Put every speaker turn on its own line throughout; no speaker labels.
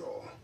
Control.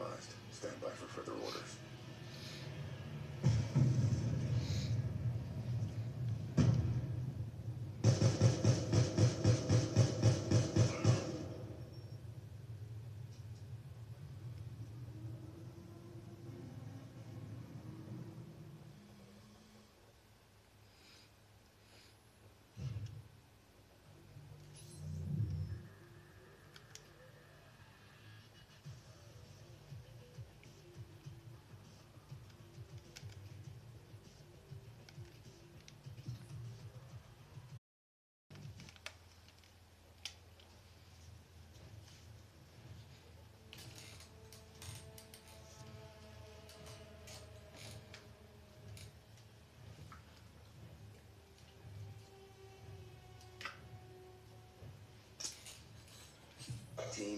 Compromised.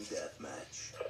Deathmatch.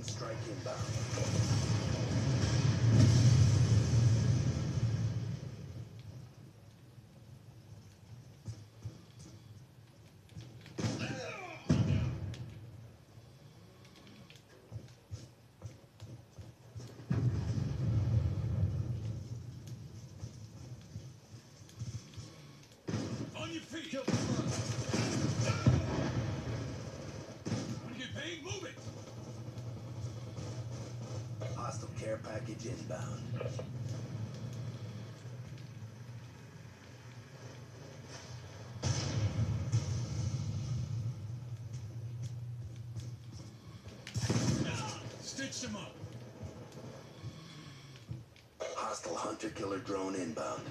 Lightning strike inbound.
On your feet!
package inbound.
Stitch them up.
Hostile hunter-killer drone inbound.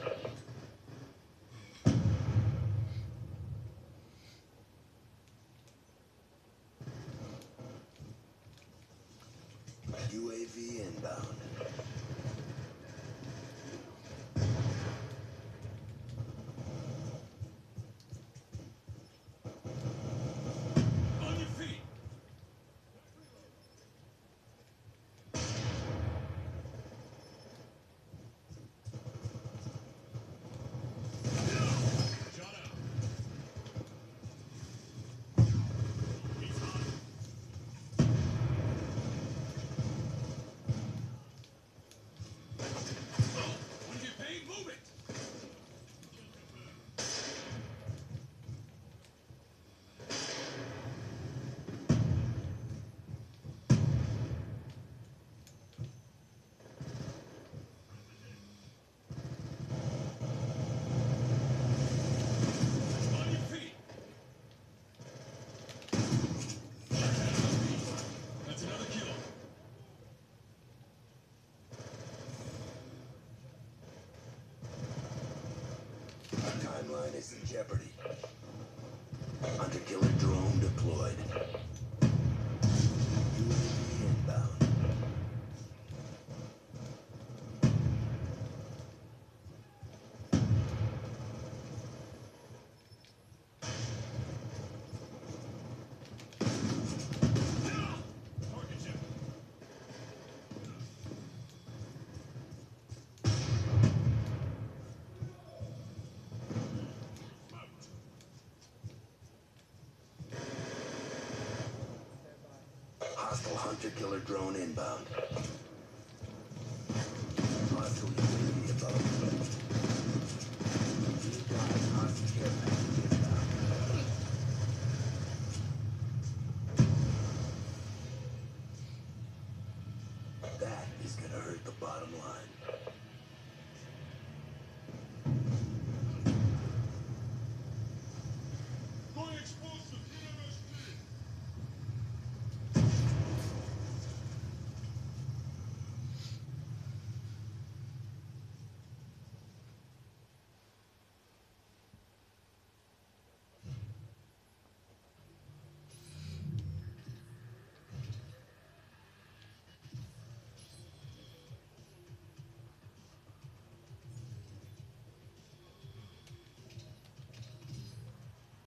Jeopardy. Hostile hunter killer drone inbound. Hostile UAV above. Hostile